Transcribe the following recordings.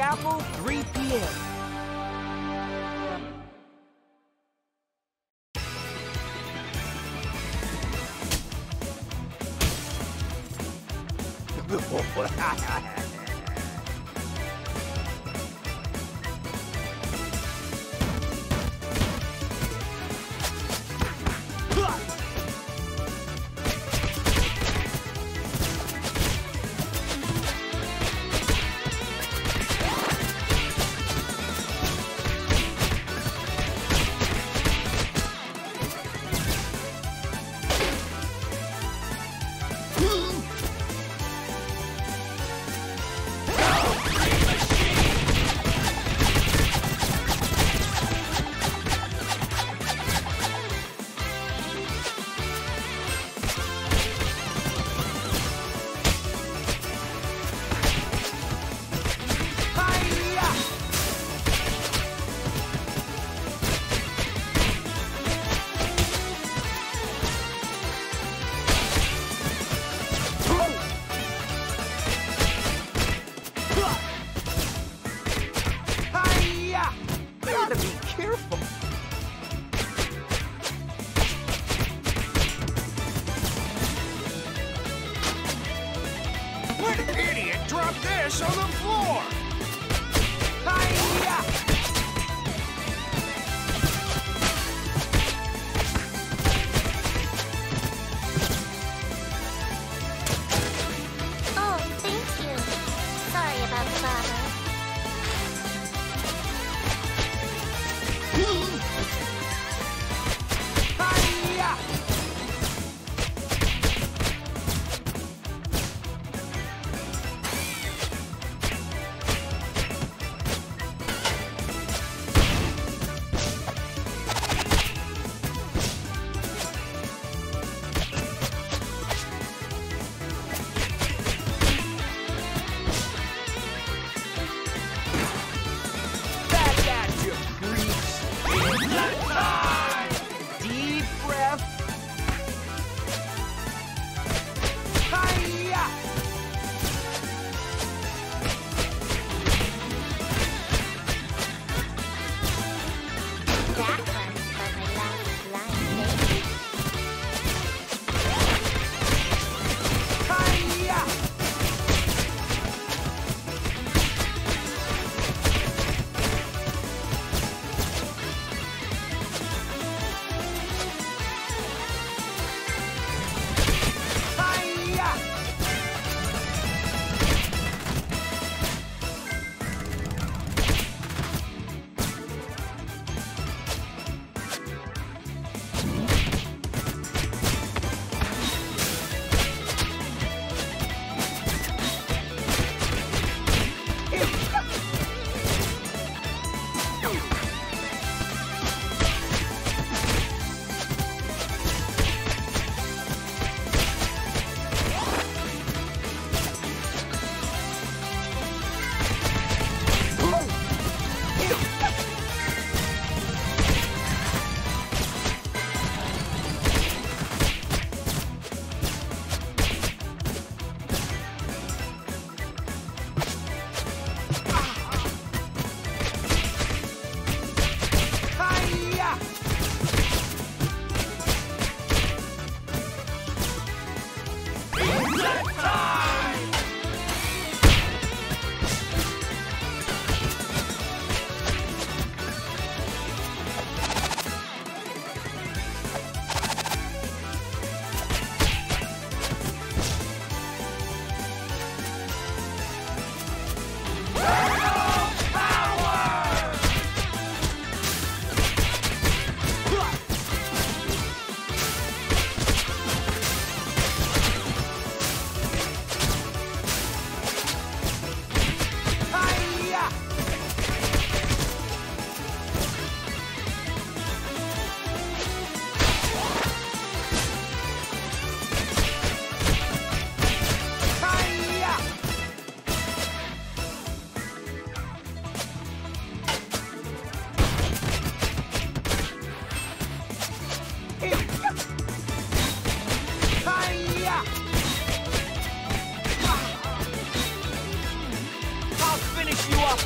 Chapel, 3 p.m. this on the floor?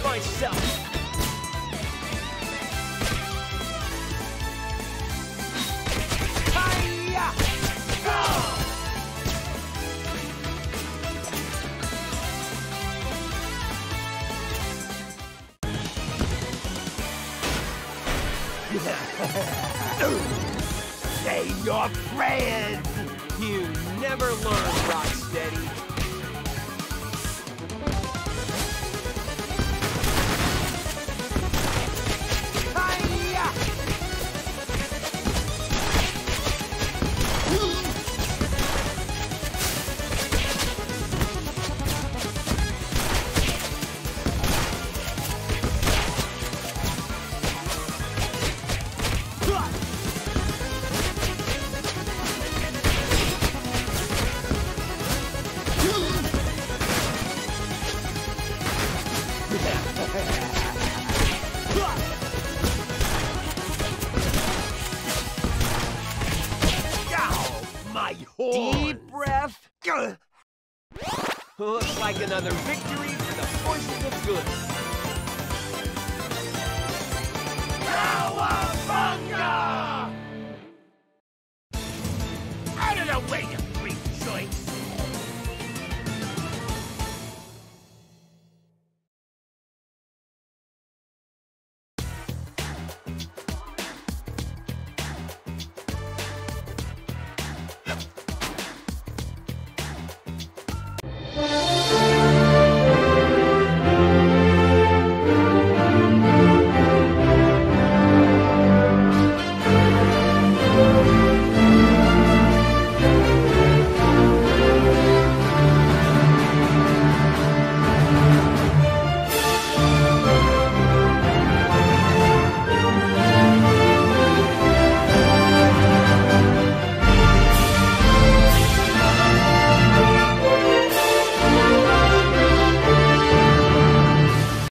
Myself. Say your prayers! You never learn, Rocksteady. Horns! Deep breath. Looks like another victory for the forces of good.